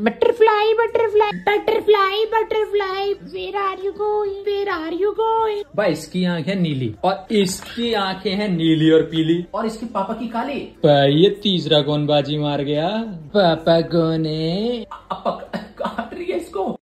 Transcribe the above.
Butterfly butterfly butterfly butterfly where are you going where are you going भाई इसकी आँख है नीली और इसकी आँखें हैं नीली और पीली। और इसके पापा की काली। भाई ये तीसरा कौन बाजी मार गया? पापा कौन है? अब